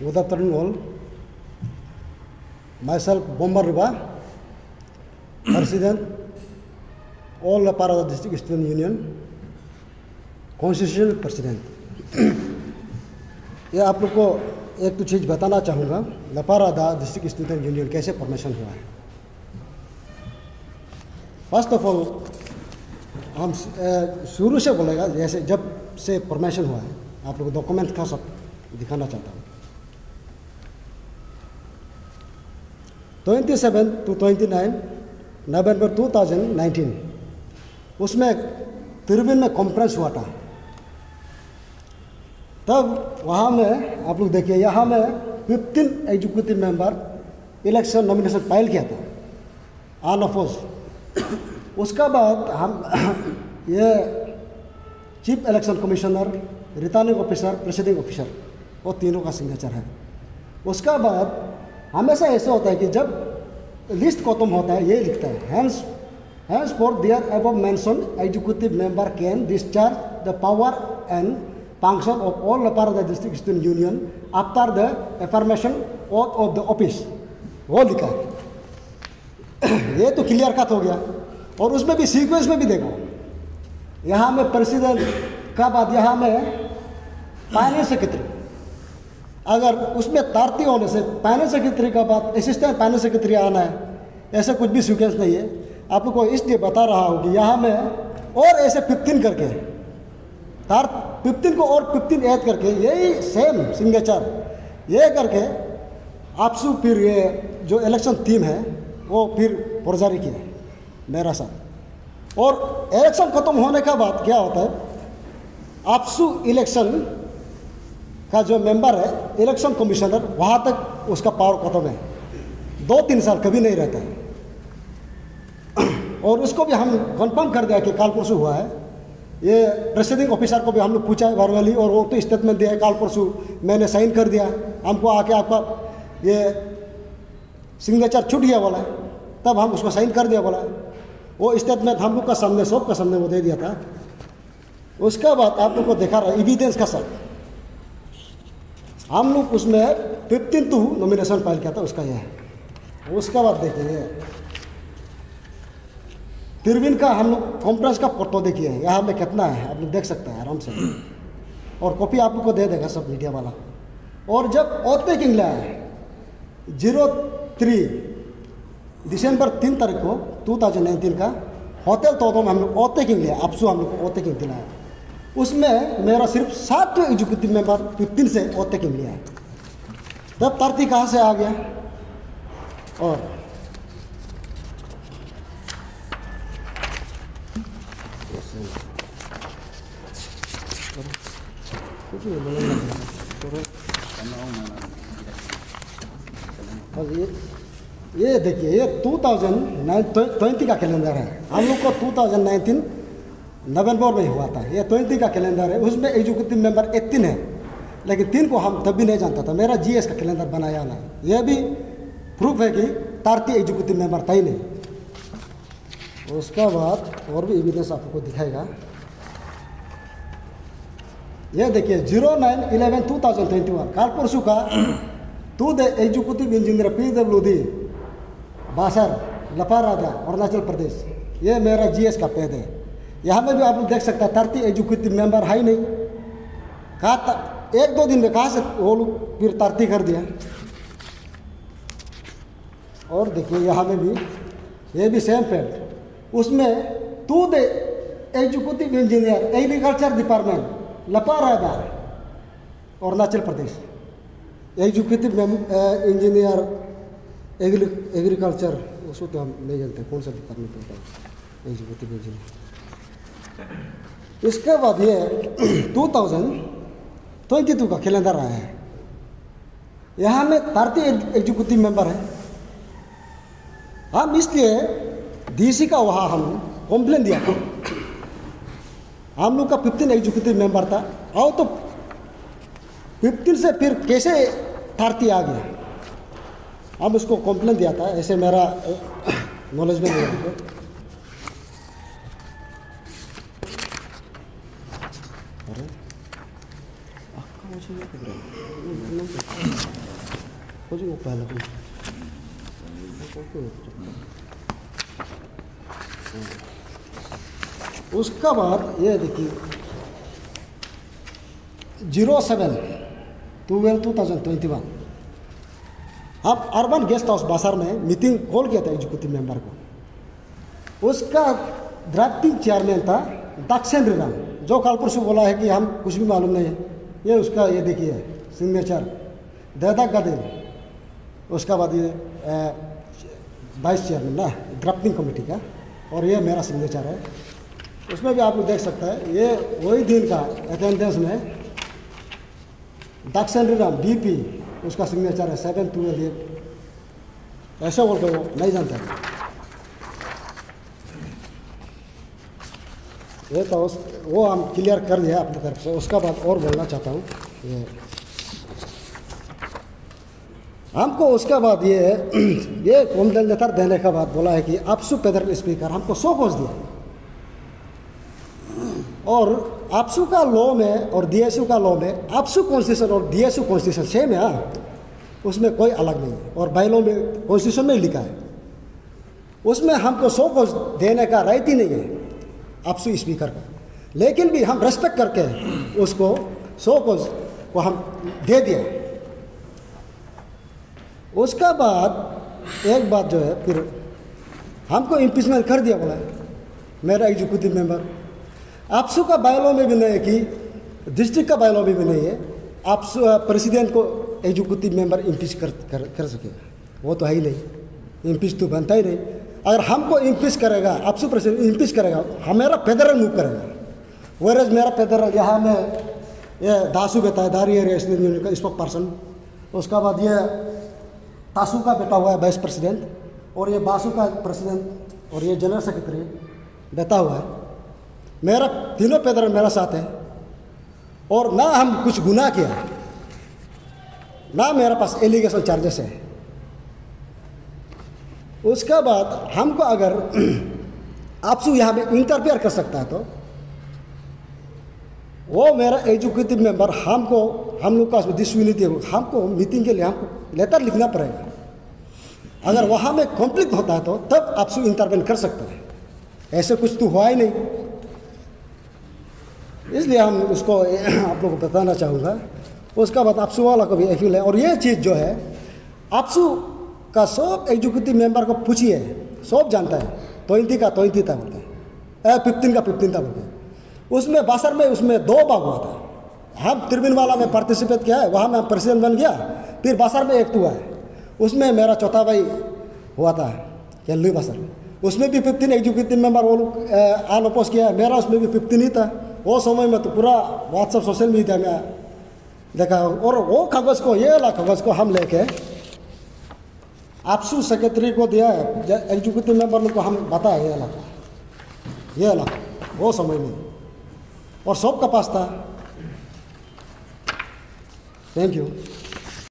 Good afternoon all. Myself Bomber Riba, President, all the Parada District Student Union, Constitutional President. ये आप लोग को एक तो चीज़ बताना चाहूँगा लपारादा डिस्ट्रिक्ट स्टूडेंट यूनियन कैसे फॉर्मेशन हुआ है फ़र्स्ट ऑफ़ ऑल हम शुरू से बोलेगा जैसे जब से फॉर्मेशन हुआ है आप लोग डॉक्यूमेंट का सब दिखाना चाहता हूँ twenty seven to twenty nine November two thousand nineteen उसमें तिरविन में कॉन्फ्रेंस हुआ था। तब वहाँ में, आप लोग देखिए, यहाँ में fifteen executive member election nomination file किया था। ऑन अपोज उसका बाद हम ये chief election commissioner returning officer presiding officer वो तीनों का सिग्नेचर है। उसका बाद हमेशा ऐसा होता है कि जब लिस्ट खत्म होता है, ये लिखता है hence hence for their above mention executive member can discharge the power and the part of the district student union after the affirmation oath of the office. वो लिखा है। ये तो क्लियर कट हो गया। और उसमें भी सीक्वेंस में भी देखो। यहाँ में प्रेसिडेंट का बाद यहाँ में फाइनेंस सेक्रेटरी अगर उसमें तारती होने से पैनल सेक्रेटरी का बात असिस्टेंट पैनल सेक्रेटरी आना है, ऐसा कुछ भी सीक्वेंस नहीं है। आप लोग को इसलिए बता रहा हूँ कि यहाँ में और ऐसे फिफ्टीन करके तार फिफ्टीन को और फिफ्टीन ऐड करके, यही सेम सिग्नेचर ये करके आपसू फिर ये जो इलेक्शन थीम है, वो फिर फौरजारी किया मेरा साथ। और इलेक्शन खत्म होने का बाद क्या होता है? आपसू इलेक्शन का जो मेंबर है इलेक्शन कमिश्नर वहाँ तक उसका पावर खत्म है। दो तीन साल कभी नहीं रहता है। और उसको भी हम कंफर्म कर दिया कि काल परसों हुआ है। ये प्रेसिडिंग ऑफिसर को भी हम लोग पूछा है वर्बली और वो तो स्टेटमेंट दिया है, काल परसों मैंने साइन कर दिया। हमको आके आपका ये सिग्नेचर छूट गया बोला तब हम उसको साइन कर दिया बोला वो स्टेटमेंट हम लोग का सामने सब का सामने वो दे दिया था। उसके बाद आप लोग को देखा रहा एविडेंस का साथ। हम लोग उसमें फिफ्टीन टू नॉमिनेशन फ़ाइल किया था, उसका यह है। उसका बाद देखिए तिरविन का हम लोग कॉन्फ्रेंस का फ़ोटो देखिए, यहाँ में कितना है, आप लोग देख सकते हैं आराम से। और कॉपी आप लोग को दे देगा सब मीडिया वाला। और जब ओते किंग लाया ज़ीरो थ्री दिसंबर तीन तारीख को 2019 का होटल तो हम लोग ओते किंग लिया आपसू हम लोग को किंग दिलाया। उसमें मेरा सिर्फ़ सातवें एग्जीक्यूटिव मेंबर फिफ्टीन से ओते किंग लिया है। तब तरती कहाँ से आ गया? और और ये ये देखिए, ये 2020 का कैलेंडर है। हम लोग को 2019 नवंबर में हुआ था। ये 20 का कैलेंडर है। उसमें एग्जीक्यूटिव मेंबर 18 है। लेकिन तीन को हम तब भी नहीं जानता था। मेरा जीएस का कैलेंडर बनाया ना। ये भी प्रूफ है कि तारती एग्जीक्यूटिव मेंबर था ही नहीं। उसका बाद और भी एविडेंस आपको दिखाएगा। ये देखिए zero nine eleven two thousand twenty one काल परसों का to the executive engineer P W D, Basar Lepa Rada Arunachal Pradesh. ये मेरा जीएस का पेद है। यहाँ में भी आप लोग देख सकते हैं थर्टी एग्जीक्यूटिव मेंबर है ही नहीं। कहा एक दो दिन में कहा से वो लोग फिर तरती कर दिया और देखिए यहाँ में भी, ये भी सेम पेंट उसमें to the executive engineer agriculture department Lepa Rada Arunachal Pradesh executive engineer agriculture उसको तो हम नहीं जानते, कौन सा डिपार्टमेंट होता है? एग्जीक्यूटिव इंजीनियर इसके बाद ये 2022 का कैलेंडर आया है। यहाँ में थर्टी एग्जीक्यूटिव मेंबर है। हम इसलिए डीसी का वहाँ हम कंप्लेन दिया था। हम लोग का फिफ्टीन एग्जीक्यूटिव मेंबर था। आओ तो फिफ्टीन से फिर कैसे थर्टी आ गया? हम उसको कंप्लेन दिया था। ऐसे मेरा नॉलेज में नहीं उसका बाद ये देखिए। Zero seven twelve two thousand twenty one. हम अर्बन गेस्ट हाउस बाज़ार में मीटिंग कॉल किया था एग्जीक्यूटिव मेंबर को। उसका ड्राफ्टिंग चेयरमैन था दक्षिण रिराम जो कल परसों बोला है कि हम कुछ भी मालूम नहीं है। ये उसका ये देखिए सिग्नेचर दादा गदे उसका बाद ये वाइस चेयरमैन ना ड्राफ्टिंग कमेटी का, और ये मेरा सिग्नेचर है। उसमें भी आप लोग देख सकते हैं, ये वही दिन का अटेंडेंस में दक्षिण राम बीपी उसका सिग्नेचर है सेवन टू एट ऐसे बोल के वो नहीं जानते ये तो उस, वो हम क्लियर कर दिया अपनी तरफ़ से, उसका बाद और बोलना चाहता हूँ। ये हमको उसके बाद ये ये कॉम्प्लेन लेटर देने के बाद बोला है कि आपसू पेदर स्पीकर हमको सौ कोस दिया। और आपसू का लॉ में और डीएसयू का लॉ में आपसू कॉन्स्टिट्यूशन और डीएसयू कॉन्स्टिट्यूशन सेम है हाँ। उसमें कोई अलग नहीं है। और बाइलो में कॉन्स्टिट्यूशन में लिखा है। उसमें हमको सौ कोस देने का राइट ही नहीं है आपसू स्पीकर का। लेकिन भी हम रेस्पेक्ट करके उसको सौ कोस को हम दे दिया। उसका बाद एक बात जो है फिर हमको इम्पीचमेंट कर दिया बोला मेरा एग्जीक्यूटिव मेंबर आपसू का बायलॉ में भी नहीं है कि डिस्ट्रिक्ट का बायलॉ में भी नहीं है। आप प्रेसिडेंट को एग्जीक्यूटिव मेंबर इम्पीच कर, कर कर सकेगा वो तो है ही नहीं। इम्पीच तो बनता ही नहीं। अगर हमको इम्पीच करेगा आपसू प्रेसिडेंट इम्पीच करेगा हमेरा फेडरल मूव करेगा। वेरज मेरा फेडरल यहाँ में ये दासू बेटा है दारी एरिया स्पोक पर्सन उसका बाद ये तासू का बेटा हुआ है वाइस प्रेसिडेंट, और ये बासु का प्रेसिडेंट और ये जनरल सेक्रेटरी बेटा हुआ है। मेरा तीनों पैदर मेरा साथ है, और ना हम कुछ गुनाह किया, ना मेरे पास एलिगेशन चार्जेस है। उसके बाद हमको अगर आपसे यहाँ पे इंटरफेयर कर सकता है तो वो मेरा एजुकेटिव मेंबर हमको, हम लोग का डिसयूनिटी हमको मीटिंग के लिए हमको लेटर लिखना पड़ेगा। अगर वहाँ में कॉन्फ्लिक्ट होता है तो तब आपसे इंटरवेंट कर सकते हैं। ऐसे कुछ तो हुआ ही नहीं। इसलिए हम उसको, आप लोग को बताना चाहूँगा। उसका बाद आपसू वाला को भी एफिल है। और ये चीज़ जो है आपसू का सब एग्जीक्यूटिव मेंबर को पूछिए। सब जानता है। ट्वेंटी का ट्वेंटी था बोलते हैं। फिफ्टीन का फिफ्टीन था बोलते हैं। उसमें बासर में उसमें दो बाग हुआ था। हम त्रिबिन वाला में पार्टिसिपेट किया है, वहाँ में प्रेसिडेंट बन गया, फिर बासर में एक हुआ है। उसमें मेरा चौथा भाई हुआ था केल्लू बासर। उसमें भी फिफ्टीन एग्जीक्यूटिव मेंबर वो लोग आन अपोज किया है। मेरा उसमें भी फिफ्टीन ही था। वो समय में तो पूरा व्हाट्सअप सोशल मीडिया में देखा। और वो कागज़ को, ये वाला कागज़ को हम लेके आपसू सेक्रेटरी को दिया है। एग्जीक्यूटिव मेंबर लोग को हम बताया, ये वाला। ये वाला, वो समय में। और सबका पास था थैंक यू